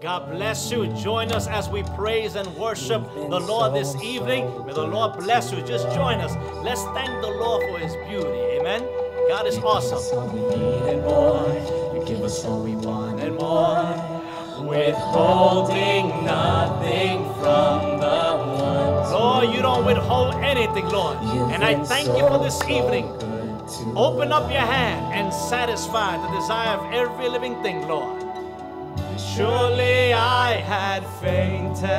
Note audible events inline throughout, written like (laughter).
God bless you. Join us as we praise and worship the Lord this evening. May the Lord bless you. Just join us. Let's thank the Lord for his beauty. Amen. God is awesome. all we need and more. You give us all we want and more. Withholding nothing from the ones. Lord, you don't withhold anything, Lord. And I thank you for this evening. Open up your hand and satisfy the desire of every living thing, Lord. Surely I had fainted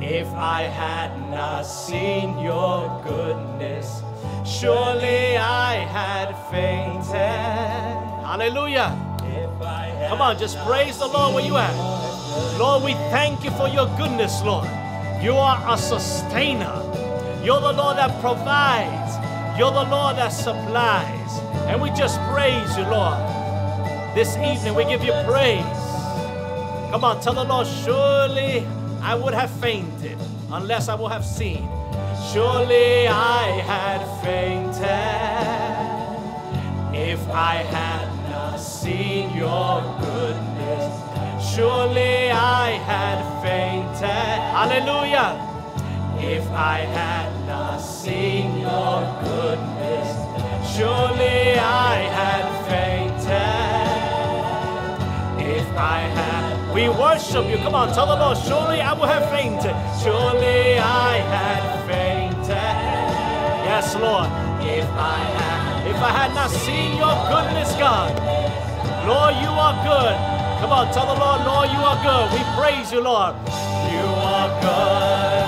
if I had not seen your goodness. Surely I had fainted. Hallelujah. Come on, just praise the Lord where you at. Lord, we thank you for your goodness, Lord. You are a sustainer. You're the Lord that provides. You're the Lord that supplies. And we just praise you, Lord. This evening we give you praise. Come on, tell the Lord, surely I would have fainted unless I would have seen. Surely I had fainted if I had not seen your goodness. Surely I had fainted. Hallelujah. If I had not seen your goodness, surely I had fainted. We worship you. Come on, tell the Lord, surely I will have fainted. Surely I had fainted. Yes, Lord. If I had, if I had not seen your goodness, God, Lord, you are good. Come on, tell the Lord, Lord, you are good. We praise you, Lord. You are good.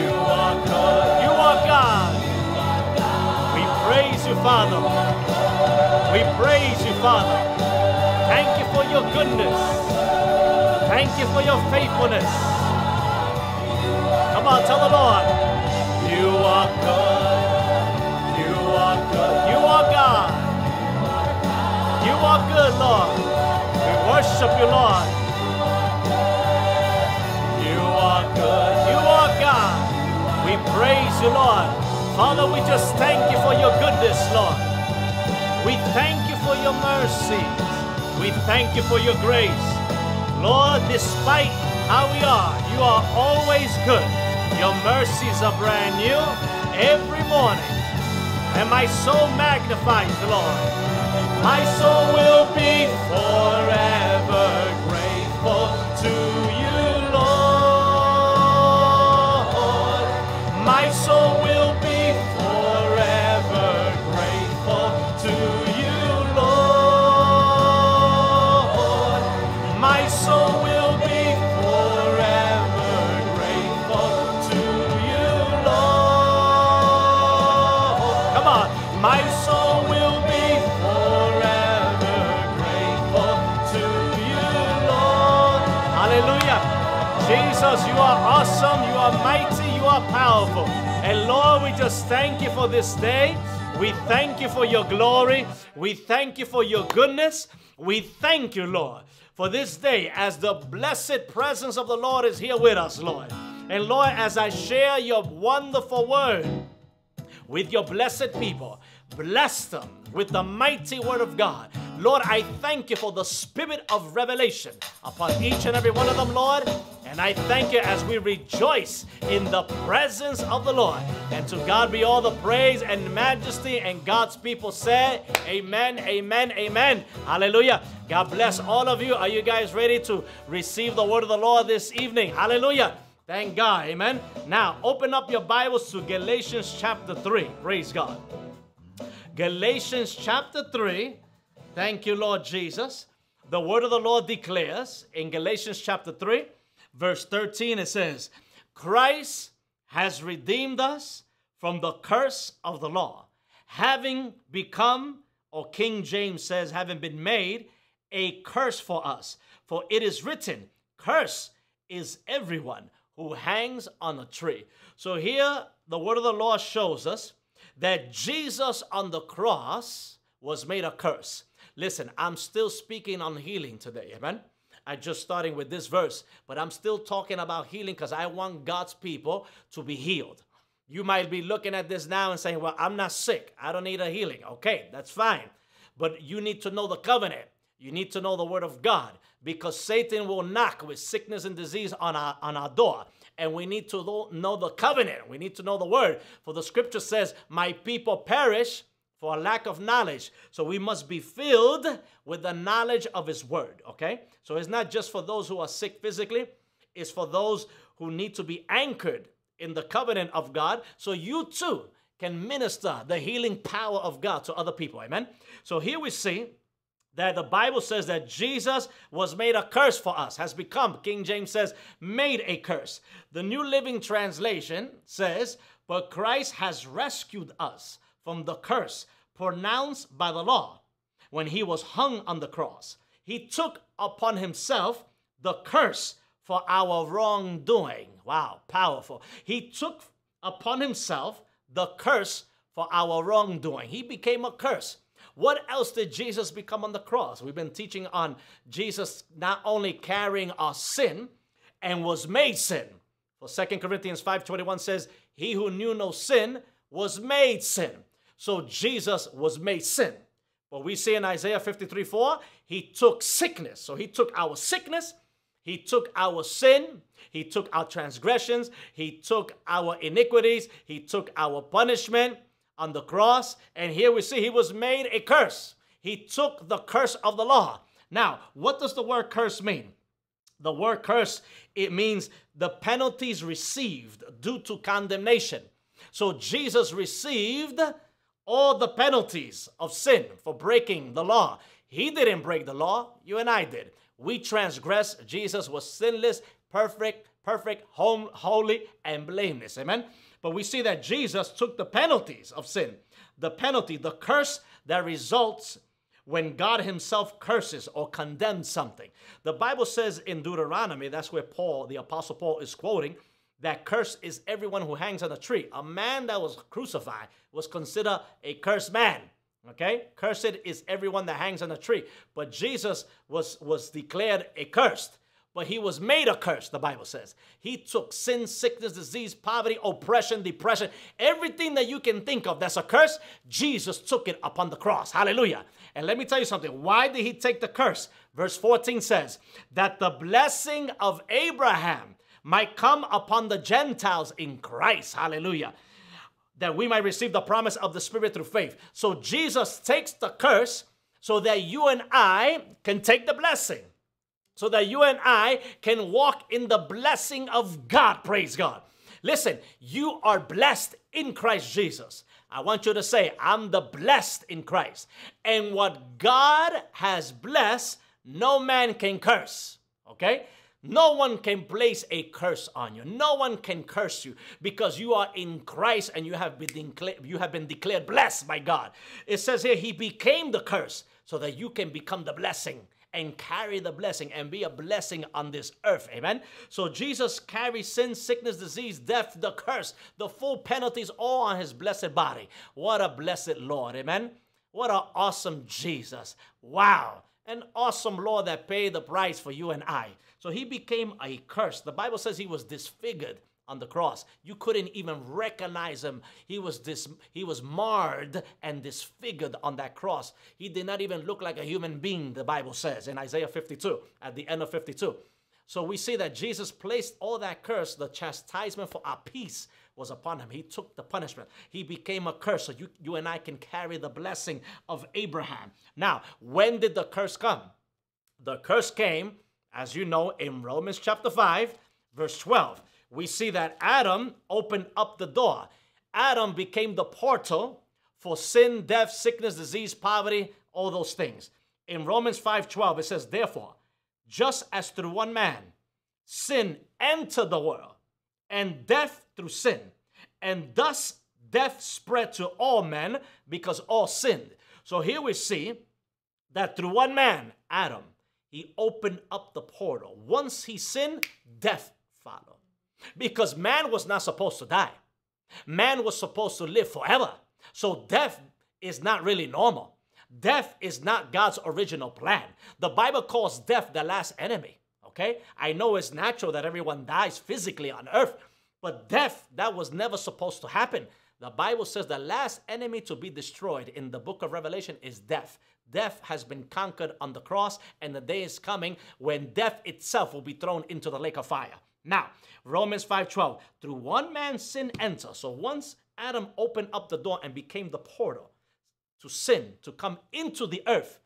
You are good. You are God. We praise you, Father. We praise you, Father. Thank you for your goodness. Thank you for your faithfulness. Come on, tell the Lord. You are good. You are good. You are God. You are good, Lord. We worship you, Lord. You are good. You are God. We praise you, Lord. Father, we just thank you for your goodness, Lord. We thank you for your mercy. We thank you for your grace. Lord, despite how we are, you are always good. Your mercies are brand new every morning. And my soul magnifies the Lord. My soul will be forever for your glory. We thank you for your goodness. We thank you, Lord, for this day as the blessed presence of the Lord is here with us, Lord. And Lord, as I share your wonderful word, with your blessed people. Bless them with the mighty word of God. Lord, I thank you for the spirit of revelation upon each and every one of them, Lord. And I thank you as we rejoice in the presence of the Lord. And to God be all the praise and majesty. And God's people say, Amen, Amen, Amen. Hallelujah. God bless all of you. Are you guys ready to receive the word of the Lord this evening? Hallelujah. Thank God. Amen. Now, open up your Bibles to Galatians chapter 3. Praise God. Galatians chapter 3. Thank you, Lord Jesus. The word of the Lord declares in Galatians chapter 3, verse 13, it says, Christ has redeemed us from the curse of the law, having become, or King James says, having been made a curse for us. For it is written, Curse is everyone who hangs on a tree. So here, the word of the Lord shows us that Jesus on the cross was made a curse. Listen, I'm still speaking on healing today, amen? I just starting with this verse, but I'm still talking about healing because I want God's people to be healed. You might be looking at this now and saying, Well, I'm not sick. I don't need a healing. Okay, that's fine. But you need to know the covenant. You need to know the word of God. because Satan will knock with sickness and disease on our, on our door. And we need to know the covenant. We need to know the word. For the scripture says, My people perish for a lack of knowledge. So we must be filled with the knowledge of his word. Okay? So it's not just for those who are sick physically, it's for those who need to be anchored in the covenant of God. So you too can minister the healing power of God to other people. Amen. So here we see that the Bible says that Jesus was made a curse for us, has become, King James says, made a curse. The New Living Translation says, but Christ has rescued us from the curse pronounced by the law when he was hung on the cross. He took upon himself the curse for our wrongdoing. Wow, powerful. He took upon himself the curse for our wrongdoing. He became a curse. What else did Jesus become on the cross? We've been teaching on Jesus not only carrying our sin and was made sin. For 2 Corinthians 5:21 says, "He who knew no sin was made sin." So Jesus was made sin. But we see in Isaiah 53 4, he took sickness. So he took our sickness, he took our sin, he took our transgressions, he took our iniquities, he took our punishment, on the cross. And here we see he was made a curse. He took the curse of the law. Now, what does the word curse mean? The word curse, it means the penalties received due to condemnation. So Jesus received all the penalties of sin for breaking the law. He didn't break the law, you and I did. We transgressed. Jesus was sinless, perfect, perfect, home, holy, and blameless. Amen. But we see that Jesus took the penalties of sin, the penalty, the curse that results when God Himself curses or condemns something. The Bible says in Deuteronomy, that's where Paul, the Apostle Paul, is quoting, that curse is everyone who hangs on a tree. A man that was crucified was considered a cursed man. Okay? Cursed is everyone that hangs on a tree. But Jesus was, was declared a cursed but he was made a curse, the Bible says. He took sin, sickness, disease, poverty, oppression, depression, everything that you can think of that's a curse, Jesus took it upon the cross. Hallelujah. And let me tell you something. Why did he take the curse? Verse 14 says, that the blessing of Abraham might come upon the Gentiles in Christ. Hallelujah. That we might receive the promise of the Spirit through faith. So Jesus takes the curse so that you and I can take the blessing so that you and I can walk in the blessing of God. Praise God. Listen, you are blessed in Christ Jesus. I want you to say, I'm the blessed in Christ. And what God has blessed, no man can curse. Okay? No one can place a curse on you. No one can curse you because you are in Christ and you have been declared, you have been declared blessed by God. It says here, He became the curse so that you can become the blessing and carry the blessing and be a blessing on this earth. Amen. So Jesus carries sin, sickness, disease, death, the curse, the full penalties all on his blessed body. What a blessed Lord. Amen. What an awesome Jesus. Wow. An awesome Lord that paid the price for you and I. So he became a curse. The Bible says he was disfigured on the cross. You couldn't even recognize him. He was dis, he was marred and disfigured on that cross. He did not even look like a human being, the Bible says in Isaiah 52, at the end of 52. So we see that Jesus placed all that curse, the chastisement for our peace was upon him. He took the punishment. He became a curse. So you, you and I can carry the blessing of Abraham. Now, when did the curse come? The curse came, as you know, in Romans chapter 5, verse 12 we see that Adam opened up the door. Adam became the portal for sin, death, sickness, disease, poverty, all those things. In Romans 5:12 it says, "Therefore, just as through one man sin entered the world, and death through sin, and thus death spread to all men because all sinned." So here we see that through one man, Adam, he opened up the portal. Once he sinned, death followed. Because man was not supposed to die. Man was supposed to live forever. So death is not really normal. Death is not God's original plan. The Bible calls death the last enemy. Okay? I know it's natural that everyone dies physically on earth, but death, that was never supposed to happen. The Bible says the last enemy to be destroyed in the book of Revelation is death. Death has been conquered on the cross, and the day is coming when death itself will be thrown into the lake of fire. Now, Romans 5:12, through one man's sin enter. So once Adam opened up the door and became the portal to sin, to come into the earth,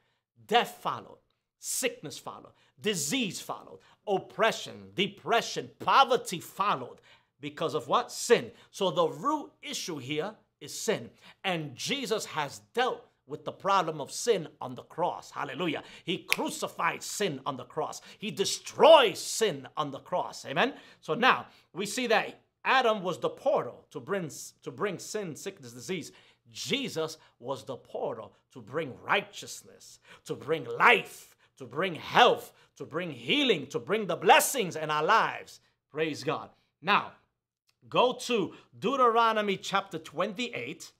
death followed, sickness followed, disease followed, oppression, depression, poverty followed. Because of what? Sin. So the root issue here is sin. And Jesus has dealt with the problem of sin on the cross. Hallelujah. He crucified sin on the cross. He destroys sin on the cross. Amen. So now we see that Adam was the portal to bring to bring sin, sickness, disease. Jesus was the portal to bring righteousness, to bring life, to bring health, to bring healing, to bring the blessings in our lives. Praise God. Now, go to Deuteronomy chapter 28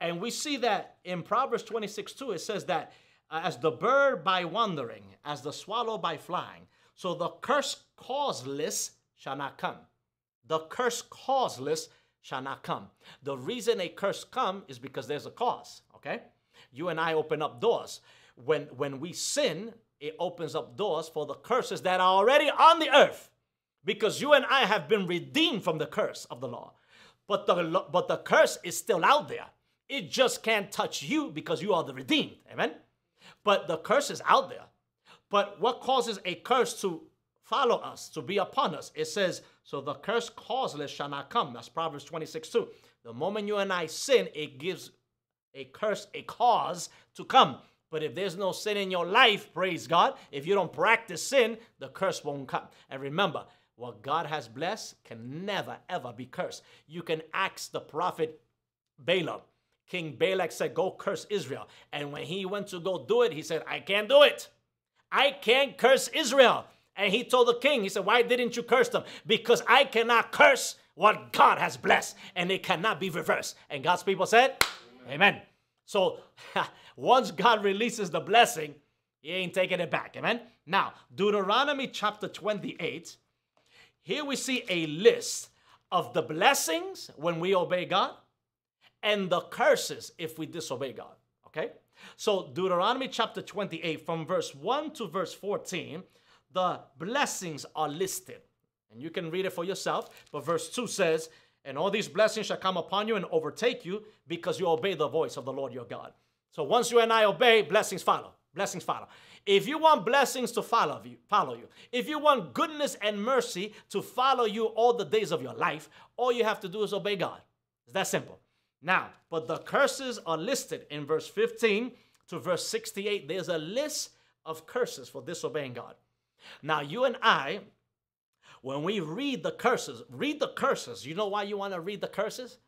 and we see that in Proverbs 26 2, it says that uh, as the bird by wandering, as the swallow by flying, so the curse causeless shall not come. The curse causeless shall not come. The reason a curse come is because there's a cause, okay? You and I open up doors. When, when we sin, it opens up doors for the curses that are already on the earth because you and I have been redeemed from the curse of the law. But the, but the curse is still out there. It just can't touch you because you are the redeemed. Amen? But the curse is out there. But what causes a curse to follow us, to be upon us? It says, So the curse causeless shall not come. That's Proverbs 26 2. The moment you and I sin, it gives a curse a cause to come. But if there's no sin in your life, praise God, if you don't practice sin, the curse won't come. And remember, what God has blessed can never, ever be cursed. You can ask the prophet Balaam King Balak said, Go curse Israel. And when he went to go do it, he said, I can't do it. I can't curse Israel. And he told the king, He said, Why didn't you curse them? Because I cannot curse what God has blessed, and it cannot be reversed. And God's people said, Amen. Amen. So (laughs) once God releases the blessing, he ain't taking it back. Amen. Now, Deuteronomy chapter 28, here we see a list of the blessings when we obey God and the curses if we disobey God. Okay? So, Deuteronomy chapter 28, from verse 1 to verse 14, the blessings are listed. And you can read it for yourself. But verse 2 says, And all these blessings shall come upon you and overtake you because you obey the voice of the Lord your God. So once you and I obey, blessings follow. Blessings follow. If you want blessings to follow you, follow you. If you want goodness and mercy to follow you all the days of your life, all you have to do is obey God. It's that simple. Now, but the curses are listed in verse 15 to verse 68. There's a list of curses for disobeying God. Now, you and I, when we read the curses, read the curses. You know why you want to read the curses?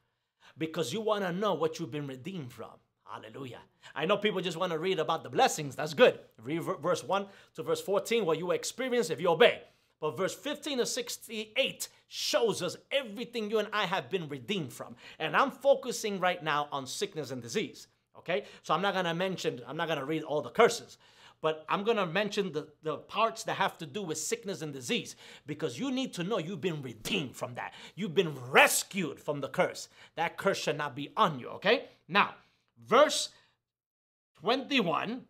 Because you want to know what you've been redeemed from. Hallelujah. I know people just want to read about the blessings. That's good. Read verse 1 to verse 14, what you experience if you obey. But verse 15 to 68 shows us everything you and I have been redeemed from. And I'm focusing right now on sickness and disease. Okay? So I'm not going to mention, I'm not going to read all the curses. But I'm going to mention the, the parts that have to do with sickness and disease because you need to know you've been redeemed from that. You've been rescued from the curse. That curse should not be on you, okay? Now, verse 21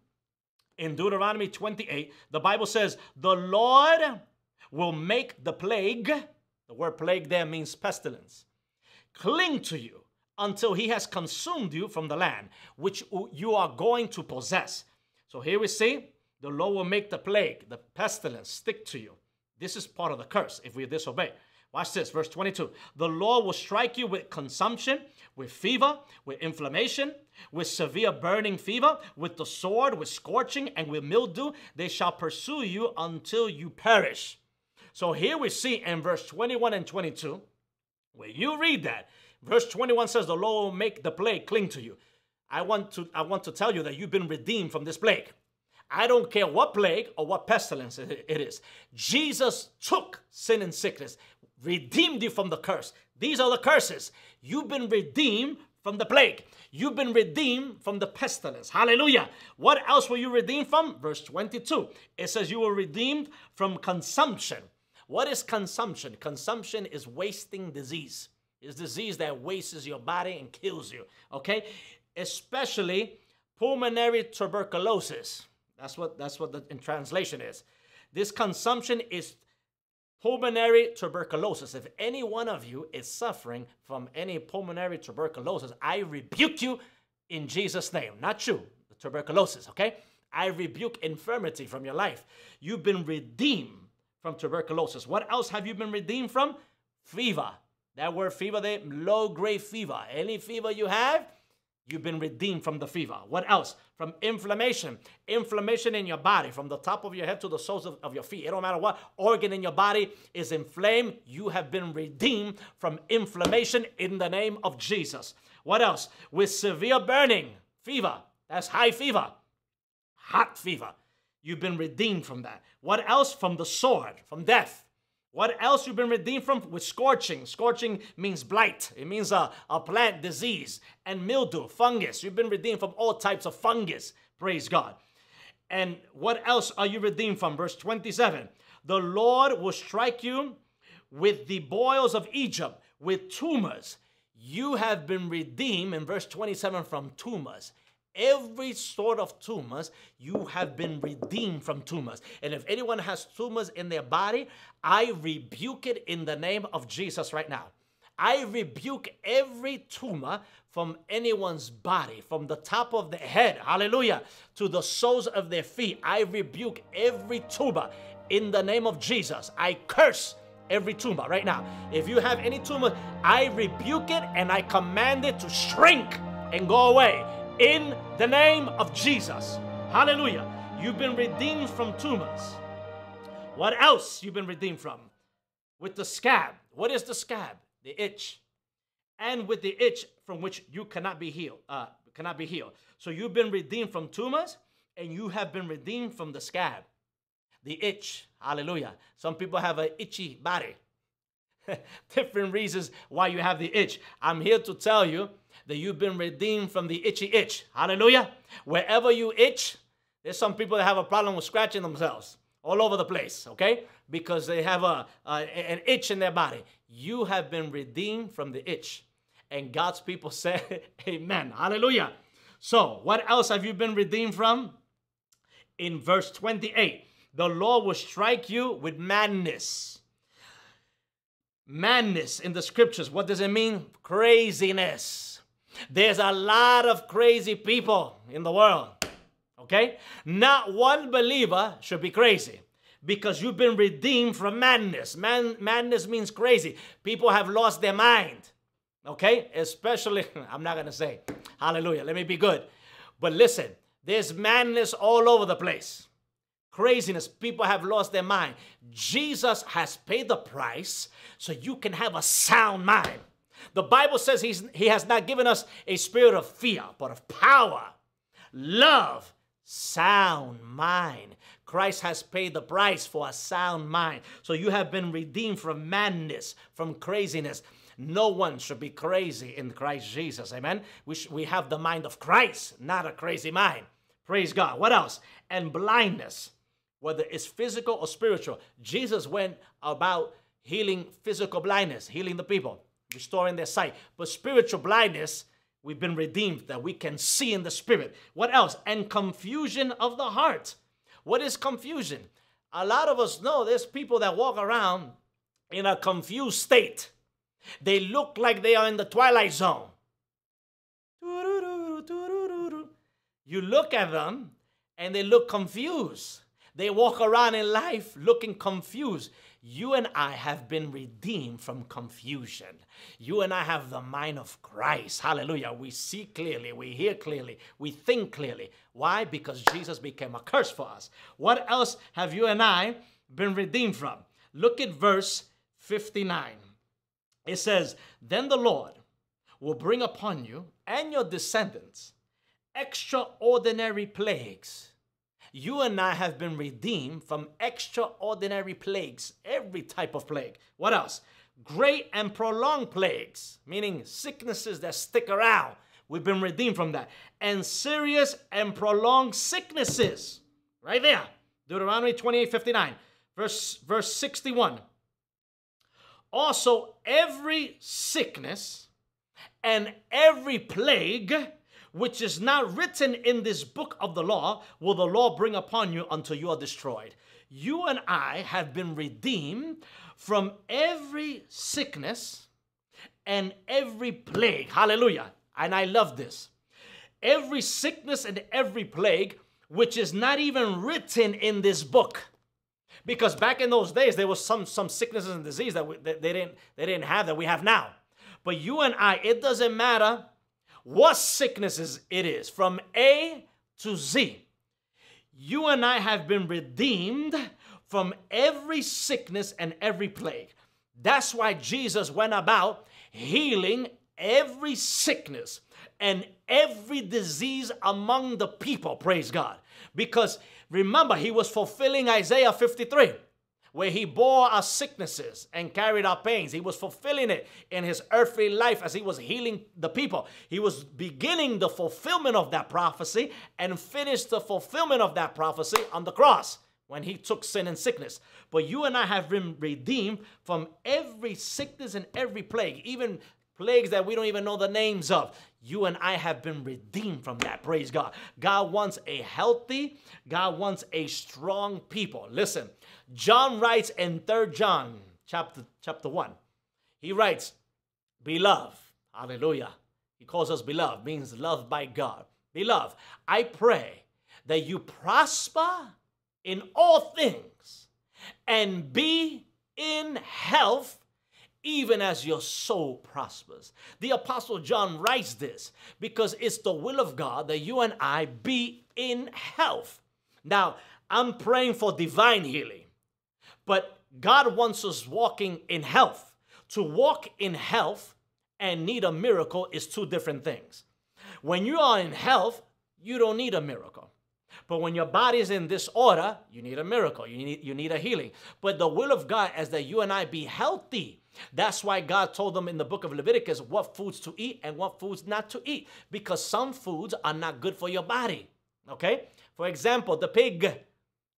in Deuteronomy 28, the Bible says, The Lord will make the plague, the word plague there means pestilence, cling to you until he has consumed you from the land which you are going to possess. So here we see the Lord will make the plague, the pestilence, stick to you. This is part of the curse if we disobey. Watch this, verse 22. The Lord will strike you with consumption, with fever, with inflammation, with severe burning fever, with the sword, with scorching, and with mildew. They shall pursue you until you perish. So here we see in verse 21 and 22, when you read that, verse 21 says, The Lord will make the plague cling to you. I want to, I want to tell you that you've been redeemed from this plague. I don't care what plague or what pestilence it is. Jesus took sin and sickness, redeemed you from the curse. These are the curses. You've been redeemed from the plague. You've been redeemed from the pestilence. Hallelujah. What else were you redeemed from? Verse 22. It says you were redeemed from consumption. What is consumption? Consumption is wasting disease. It's disease that wastes your body and kills you. Okay? Especially pulmonary tuberculosis. That's what that's what the in translation is. This consumption is pulmonary tuberculosis. If any one of you is suffering from any pulmonary tuberculosis, I rebuke you in Jesus' name. Not you, the tuberculosis, okay? I rebuke infirmity from your life. You've been redeemed from tuberculosis. What else have you been redeemed from? Fever. That word fever, they low grade fever. Any fever you have, You've been redeemed from the fever. What else? From inflammation. Inflammation in your body, from the top of your head to the soles of, of, your feet. It don't matter what organ in your body is inflamed. You have been redeemed from inflammation in the name of Jesus. What else? With severe burning, fever. That's high fever, hot fever. You've been redeemed from that. What else? From the sword, from death. What else you've been redeemed from? With scorching. Scorching means blight. It means a, a plant disease and mildew, fungus. You've been redeemed from all types of fungus. Praise God. And what else are you redeemed from? Verse 27. The Lord will strike you with the boils of Egypt, with tumors. You have been redeemed in verse 27 from tumors every sort of tumors, you have been redeemed from tumors. And if anyone has tumors in their body, I rebuke it in the name of Jesus right now. I rebuke every tumor from anyone's body, from the top of the head, hallelujah, to the soles of their feet. I rebuke every tumor in the name of Jesus. I curse every tumor right now. If you have any tumor, I rebuke it and I command it to shrink and go away in the name of Jesus. Hallelujah. You've been redeemed from tumors. What else you've been redeemed from? With the scab. What is the scab? The itch. And with the itch from which you cannot be healed. Uh, cannot be healed. So you've been redeemed from tumors and you have been redeemed from the scab. The itch. Hallelujah. Some people have an itchy body. (laughs) Different reasons why you have the itch. I'm here to tell you that you've been redeemed from the itchy itch. Hallelujah. Wherever you itch, there's some people that have a problem with scratching themselves all over the place, okay? Because they have a, an itch in their body. You have been redeemed from the itch. And God's people (laughs) say, Amen. Hallelujah. So, what else have you been redeemed from? In verse 28, the Lord will strike you with madness. Madness in the scriptures, what does it mean? Craziness there's a lot of crazy people in the world. Okay? Not one believer should be crazy because you've been redeemed from madness. Man, madness means crazy. People have lost their mind. Okay? Especially, (laughs) I'm not going to say, hallelujah, let me be good. But listen, there's madness all over the place. Craziness. People have lost their mind. Jesus has paid the price so you can have a sound mind. The Bible says he's, He has not given us a spirit of fear, but of power, love, sound mind. Christ has paid the price for a sound mind. So you have been redeemed from madness, from craziness. No one should be crazy in Christ Jesus. Amen. We, we have the mind of Christ, not a crazy mind. Praise God. What else? And blindness, whether it's physical or spiritual. Jesus went about healing physical blindness, healing the people restoring their sight. But spiritual blindness, we've been redeemed that we can see in the spirit. What else? And confusion of the heart. What is confusion? A lot of us know there's people that walk around in a confused state. They look like they are in the twilight zone. You look at them and they look confused. They walk around in life looking confused. You and I have been redeemed from confusion. You and I have the mind of Christ. Hallelujah. We see clearly, we hear clearly, we think clearly. Why? Because Jesus became a curse for us. What else have you and I been redeemed from? Look at verse 59. It says, Then the Lord will bring upon you and your descendants extraordinary plagues you and I have been redeemed from extraordinary plagues, every type of plague. What else? Great and prolonged plagues, meaning sicknesses that stick around. We've been redeemed from that. And serious and prolonged sicknesses. Right there. Deuteronomy 28 59, verse, verse 61. also every sickness and every plague which is not written in this book of the law will the law bring upon you until you are destroyed. You and I have been redeemed from every sickness and every plague. Hallelujah. And I love this. Every sickness and every plague which is not even written in this book. Because back in those days, there was some, some sicknesses and disease that, we, that they, didn't, they didn't have that we have now. But you and I, it doesn't matter what sicknesses it is, from A to Z. You and I have been redeemed from every sickness and every plague. That's why Jesus went about healing every sickness and every disease among the people. Praise God. Because remember, he was fulfilling Isaiah 53 where he bore our sicknesses and carried our pains. He was fulfilling it in his earthly life as he was healing the people. He was beginning the fulfillment of that prophecy and finished the fulfillment of that prophecy on the cross when he took sin and sickness. But you and I have been redeemed from every sickness and every plague, even plagues that we don't even know the names of. You and I have been redeemed from that. Praise God. God wants a healthy, God wants a strong people. Listen, John writes in 3 John chapter, chapter 1, he writes, Beloved, hallelujah. He calls us beloved, means loved by God. Beloved, I pray that you prosper in all things and be in health even as your soul prospers. The Apostle John writes this because it's the will of God that you and I be in health. Now, I'm praying for divine healing. But God wants us walking in health. To walk in health and need a miracle is two different things. When you are in health, you don't need a miracle. But when your body is in disorder, you need a miracle. You need, you need a healing. But the will of God is that you and I be healthy. That's why God told them in the book of Leviticus what foods to eat and what foods not to eat. Because some foods are not good for your body. Okay? For example, the pig.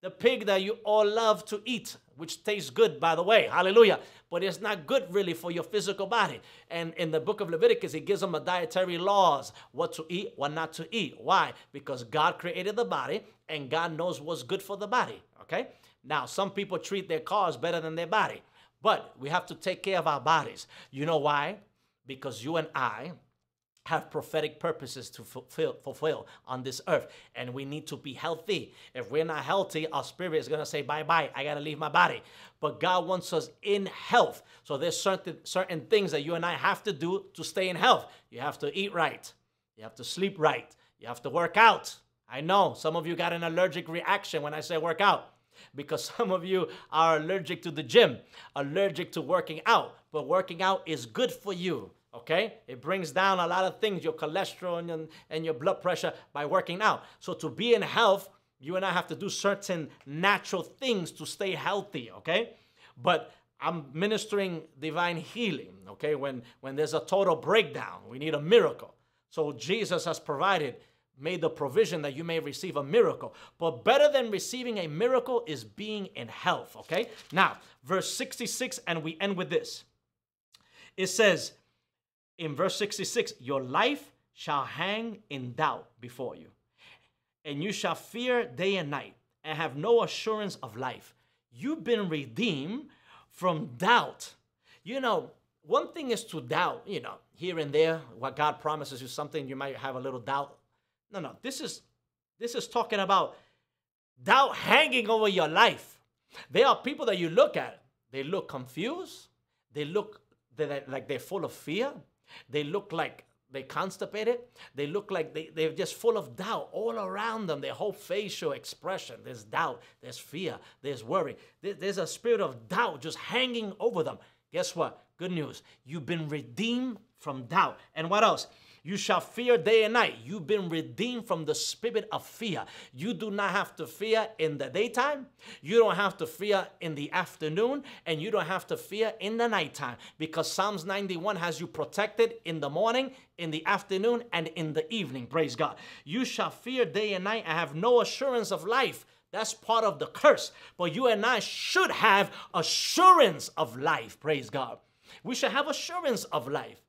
The pig that you all love to eat which tastes good, by the way. Hallelujah. But it's not good really for your physical body. And in the book of Leviticus, he gives them a dietary laws what to eat, what not to eat. Why? Because God created the body and God knows what's good for the body. Okay? Now, some people treat their cars better than their body. But we have to take care of our bodies. You know why? Because you and I have prophetic purposes to fulfill, fulfill on this earth. And we need to be healthy. If we're not healthy, our spirit is to say, bye bye, I got to leave my body. But God wants us in health. So there's certain, certain things that you and I have to do to stay in health. You have to eat right, you have to sleep right, you have to work out. I know some of you got an allergic reaction when I say work out because (laughs) some of you are allergic to the gym, allergic to working out. But working out is good for you. Okay? It brings down a lot of things, your cholesterol and your, and your blood pressure by working out. So to be in health, you and I have to do certain natural things to stay healthy, okay? But I'm ministering divine healing, okay? When when there's a total breakdown, we need a miracle. So Jesus has provided made the provision that you may receive a miracle. But better than receiving a miracle is being in health, okay? Now, verse 66 and we end with this. It says, in verse 66 Your life shall hang in doubt before you, and you shall fear day and night, and have no assurance of life. You've been redeemed from doubt. You know, one thing is to doubt, you know, here and there, what God promises you something, you might have a little doubt. No, no, this is this is talking about doubt hanging over your life. There are people that you look at, they look confused, they look they're like they're full of fear, they look like they constipated. They look like they, they're just full of doubt all around them. Their whole facial expression. There's doubt, there's fear, there's worry. There's a spirit of doubt just hanging over them. Guess what? Good news. You've been redeemed from doubt. And what else? You shall fear day and night. You've been redeemed from the spirit of fear. You do not have to fear in the daytime. You don't have to fear in the afternoon. And you don't have to fear in the nighttime because Psalms 91 has you protected in the morning, in the afternoon, and in the evening. Praise God. You shall fear day and night and have no assurance of life. That's part of the curse. But you and I should have assurance of life. Praise God. We should have assurance of life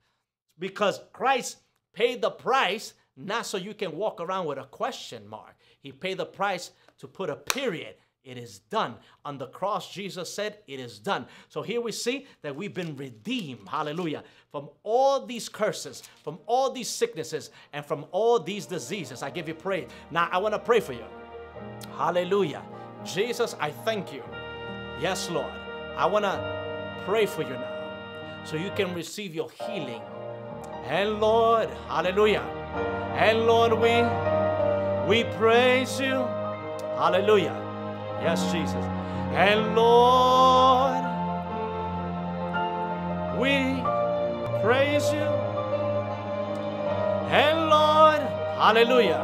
because Christ paid the price not so you can walk around with a question mark. He paid the price to put a period. It is done. On the cross, Jesus said, It is done. So here we see that we've been redeemed, hallelujah, from all these curses, from all these sicknesses, and from all these diseases. I give you praise. Now, I want to pray for you. Hallelujah. Jesus, I thank you. Yes, Lord. I want to pray for you now so you can receive your healing. And Lord, hallelujah. And Lord, we we praise you. Hallelujah. Yes, Jesus. And Lord, we praise you. And Lord, hallelujah.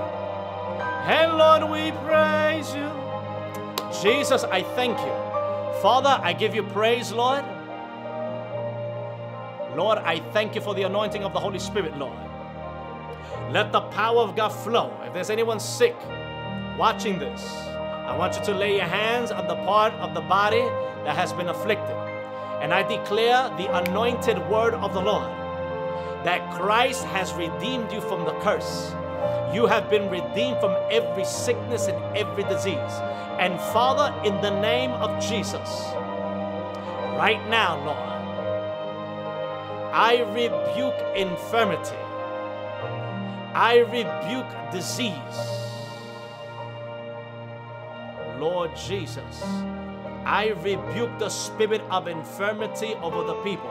And Lord, we praise you. Jesus, I thank you. Father, I give you praise, Lord. Lord, I thank you for the anointing of the Holy Spirit, Lord. Let the power of God flow. If there's anyone sick watching this, I want you to lay your hands on the part of the body that has been afflicted. And I declare the anointed word of the Lord that Christ has redeemed you from the curse. You have been redeemed from every sickness and every disease. And Father, in the name of Jesus, right now, Lord, I rebuke infirmity. I rebuke disease. Lord Jesus, I rebuke the spirit of infirmity over the people.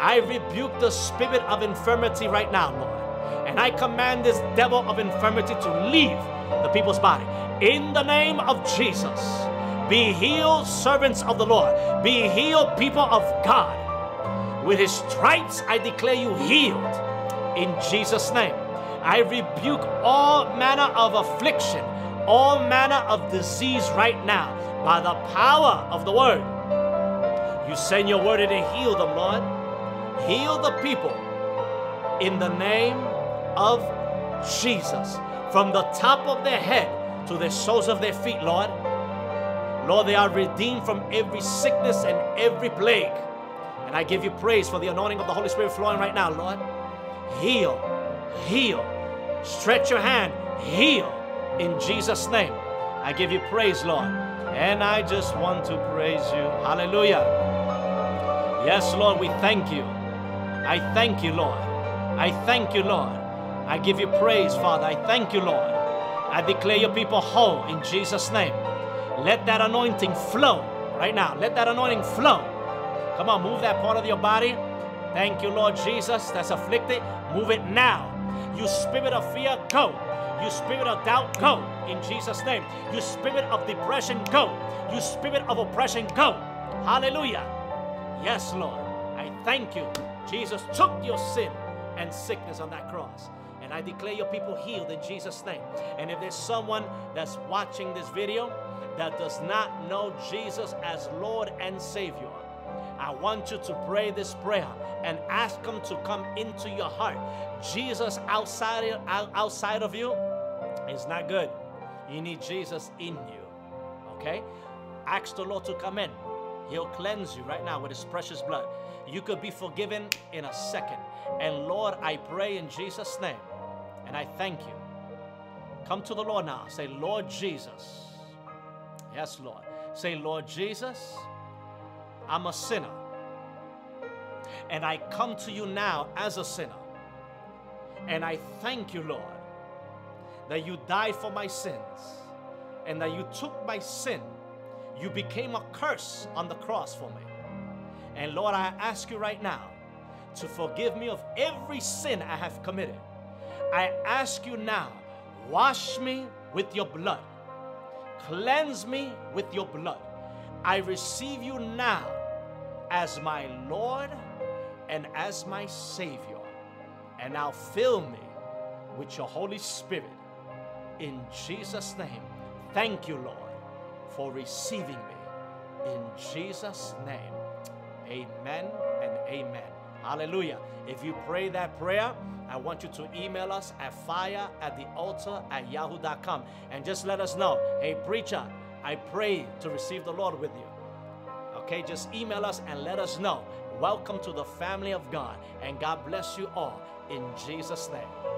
I rebuke the spirit of infirmity right now, Lord. And I command this devil of infirmity to leave the people's body. In the name of Jesus, be healed, servants of the Lord. Be healed, people of God. With his stripes, I declare you healed in Jesus' name. I rebuke all manner of affliction, all manner of disease right now by the power of the word. You send your word to heal them, Lord. Heal the people in the name of Jesus. From the top of their head to the soles of their feet, Lord. Lord, they are redeemed from every sickness and every plague. And I give you praise for the anointing of the Holy Spirit flowing right now, Lord. Heal, heal. Stretch your hand, heal in Jesus' name. I give you praise, Lord. And I just want to praise you. Hallelujah. Yes, Lord, we thank you. I thank you, Lord. I thank you, Lord. I give you praise, Father. I thank you, Lord. I declare your people whole in Jesus' name. Let that anointing flow right now. Let that anointing flow. Come on, move that part of your body. Thank you, Lord Jesus, that's afflicted. Move it now. You spirit of fear, go. You spirit of doubt, go. In Jesus' name. You spirit of depression, go. You spirit of oppression, go. Hallelujah. Yes, Lord. I thank you. Jesus took your sin and sickness on that cross. And I declare your people healed in Jesus' name. And if there's someone that's watching this video that does not know Jesus as Lord and Savior, I want you to pray this prayer and ask Him to come into your heart. Jesus outside, outside of you is not good. You need Jesus in you. Okay? Ask the Lord to come in. He'll cleanse you right now with His precious blood. You could be forgiven in a second. And Lord, I pray in Jesus' name, and I thank you. Come to the Lord now. Say, Lord Jesus. Yes, Lord. Say, Lord Jesus, I'm a sinner. And I come to you now as a sinner. And I thank you, Lord, that you died for my sins and that you took my sin. You became a curse on the cross for me. And Lord, I ask you right now to forgive me of every sin I have committed. I ask you now, wash me with your blood, cleanse me with your blood. I receive you now as my Lord and as my Savior. And now fill me with your Holy Spirit. In Jesus' name, thank you, Lord, for receiving me. In Jesus' name, amen and amen. Hallelujah. If you pray that prayer, I want you to email us at fire at the altar at yahoo.com and just let us know hey, preacher, I pray to receive the Lord with you. Okay, just email us and let us know Welcome to the family of God, and God bless you all in Jesus' name.